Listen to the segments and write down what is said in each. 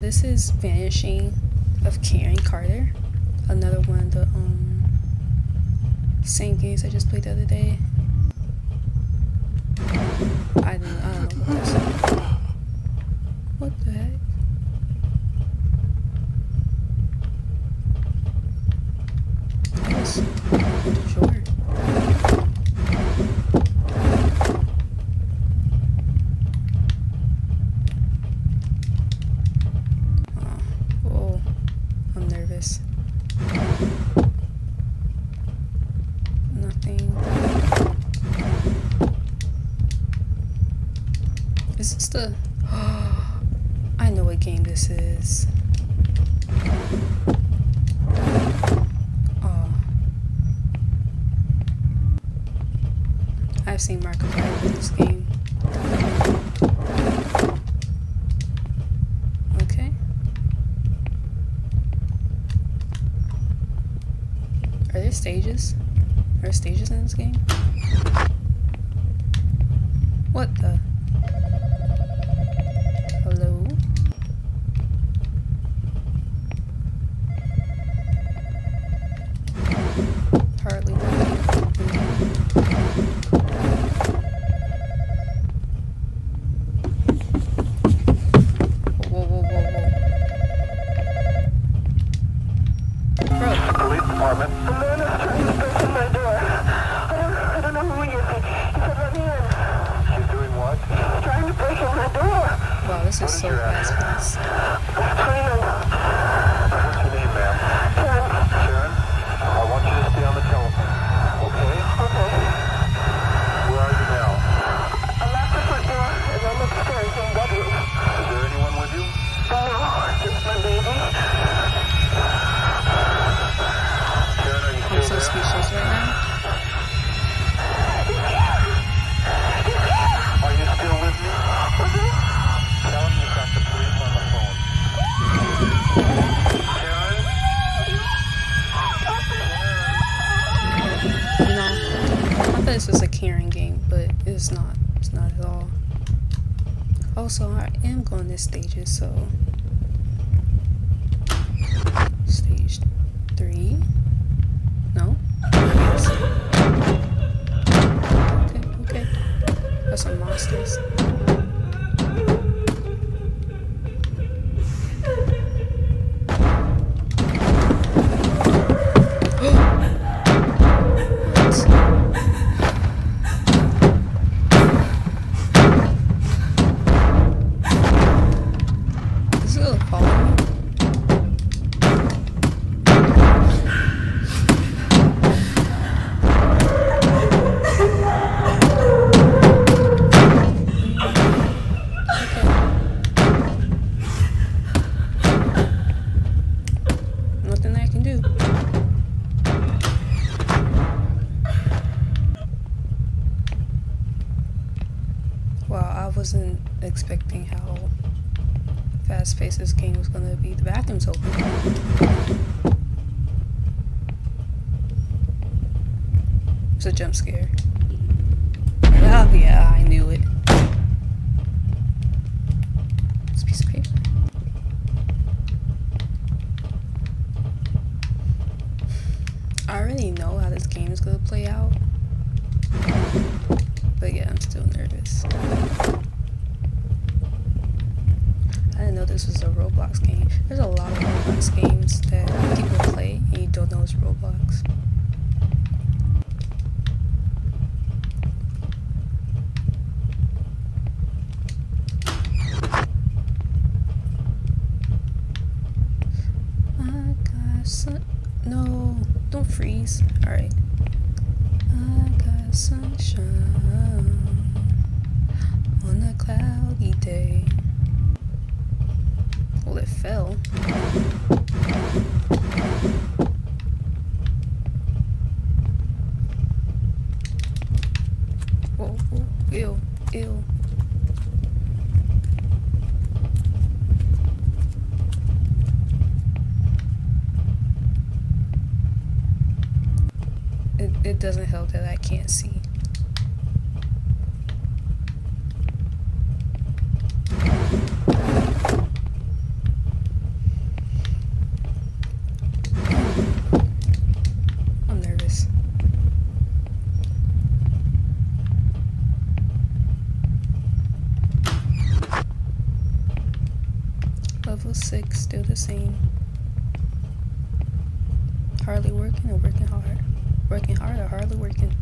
This is Vanishing of Karen Carter. Another one of the um same games I just played the other day. I don't, I don't know what this is. What the heck? Yes. Sure. Oh, whoa. I'm nervous. Nothing. Is this the... I know what game this is. Oh. I've seen Markiplier in this game. Okay. Are there stages? Are there stages in this game? What the? Also, I am going to stages, so. Stage three? No? Yes. Okay, okay. That's some monsters. I wasn't expecting how fast paced this game was gonna be. The bathroom's open. It's a jump scare. Yeah, I knew it. This piece of paper. I already know how this game is gonna play out. But yeah, I'm still nervous. I didn't know this was a Roblox game. There's a lot of Roblox games that people play and you don't know it's Roblox. No, don't freeze. Alright. I got sunshine Whoa, ew, ew. It, it doesn't help that I can't see. Level 6, still the same. Hardly working or working hard? Working hard or hardly working?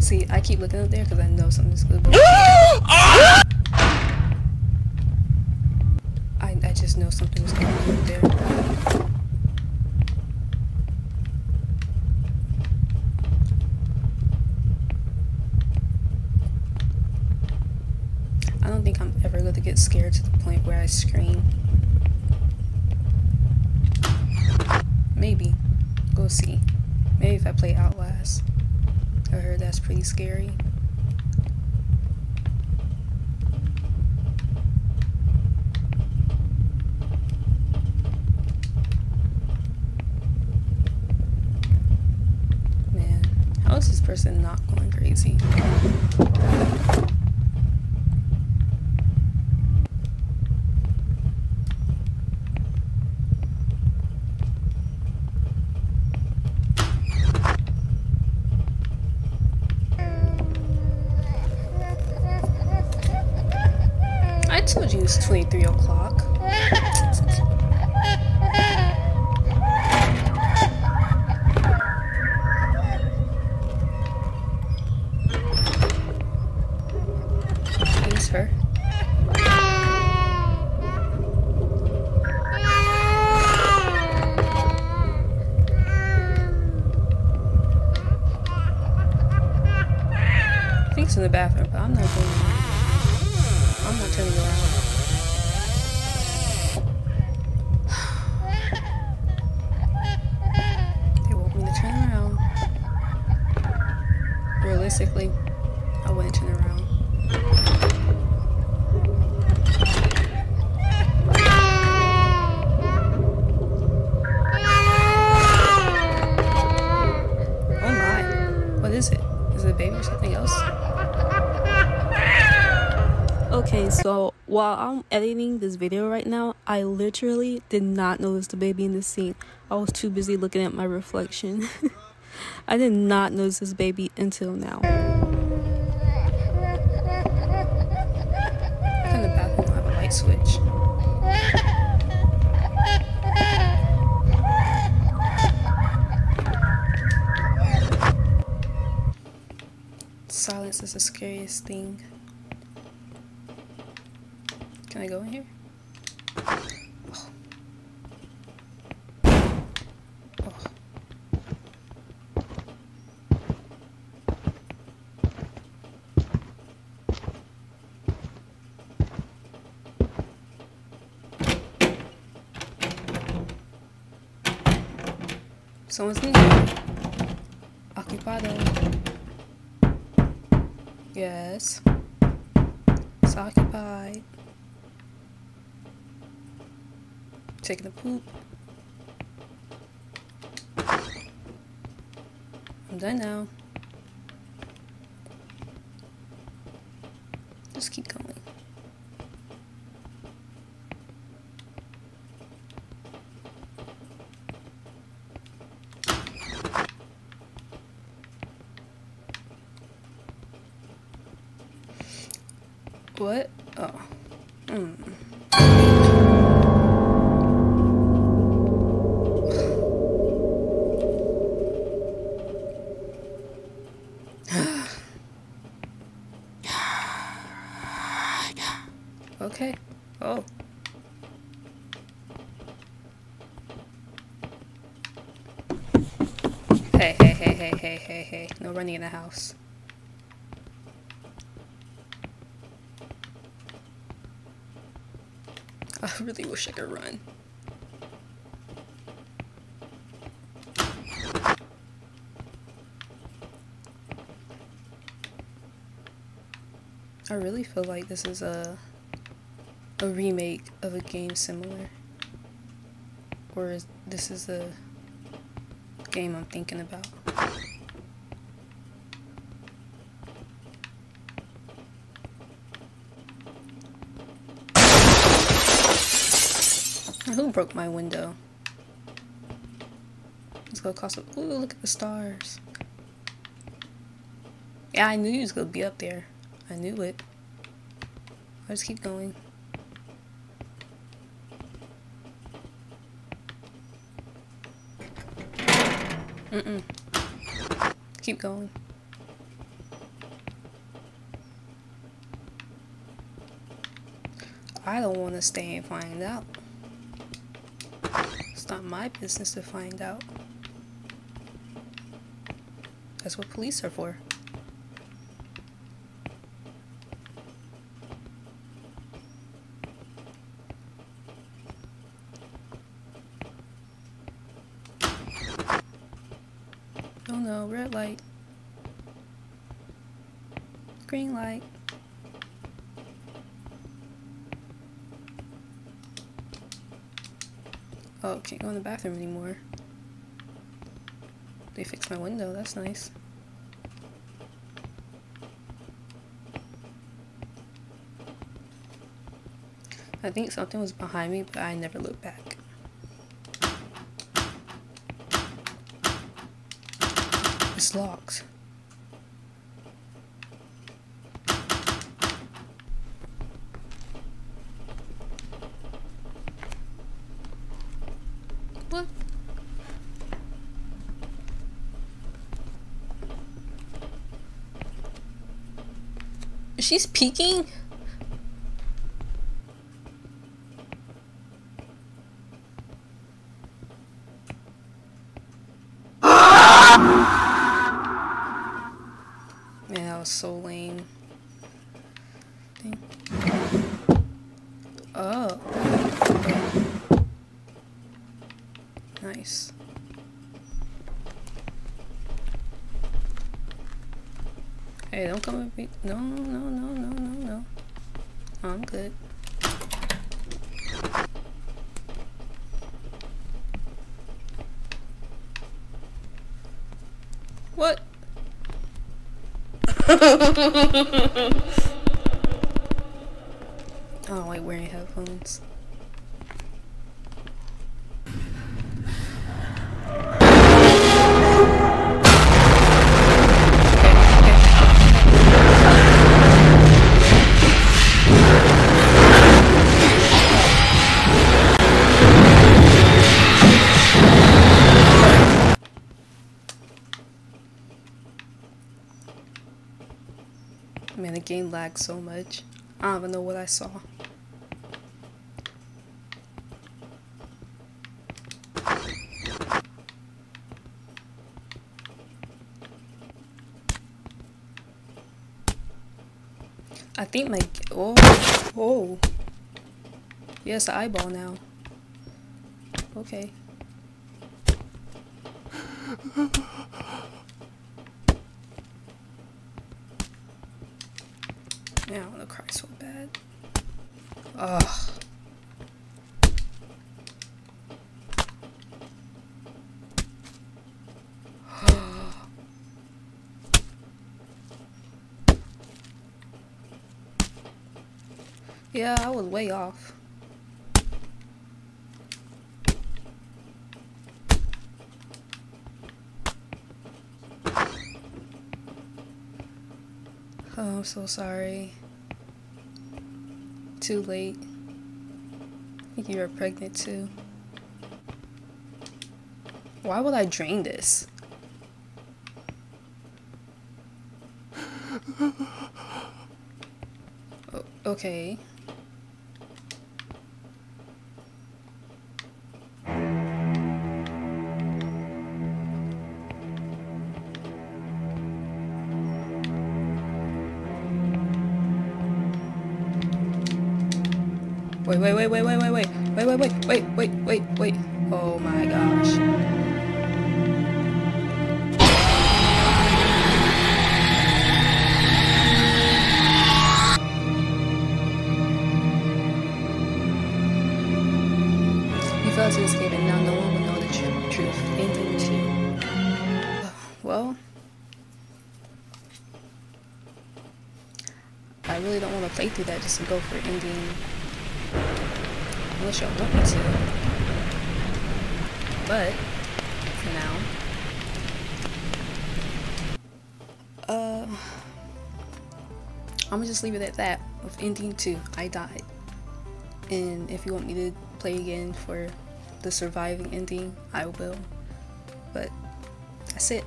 See, I keep looking up there because I know something's good. I, I just know something's going on there. I don't think I'm ever going to get scared to the point where I scream. Maybe. We'll see. Maybe if I play Outlast. I heard that's pretty scary. Man, how is this person not going crazy? It's 23 o'clock. In the bathroom, but I'm not going while I'm editing this video right now, I literally did not notice the baby in the scene. I was too busy looking at my reflection. I did not notice this baby until now. In the bathroom, I have a light switch. Silence is the scariest thing. Can I go in here? Oh. Oh. Occupado. Yes. It's occupied. Taking a poop. I'm done now. Just keep going. What? Oh. Mm. Okay. Oh. Hey, hey, hey, hey, hey, hey, hey. No running in the house. I really wish I could run. I really feel like this is a a remake of a game similar. Or is, this is a game I'm thinking about. Who broke my window? Let's go across the. Ooh, look at the stars. Yeah, I knew he was gonna be up there. I knew it. I just keep going. Mm-mm. Keep going. I don't want to stay and find out. It's not my business to find out. That's what police are for. No, red light. Green light. Oh, can't go in the bathroom anymore. They fixed my window, that's nice. I think something was behind me, but I never looked back. It's locked. What? She's peeking? Man, that was so lame. Oh. Nice. Hey, don't come with me. No, no, no, no, no, no. I'm good. oh like wearing headphones. Game lags so much. I don't even know what I saw. I think my oh oh yes eyeball now. Okay. Man, I want to cry so bad. Ugh. yeah, I was way off. Oh, I'm so sorry. Too late. I think you were pregnant too. Why would I drain this? Okay. Wait, wait, wait, wait. Oh my gosh. You failed to escape and now no one will know the tr- truth. Ending two. Well, I really don't want to play through that just to go for ending Unless y'all want me to. But, for now. Uh. I'm gonna just leave it at that. With ending two, I died. And if you want me to play again for the surviving ending, I will. But that's it.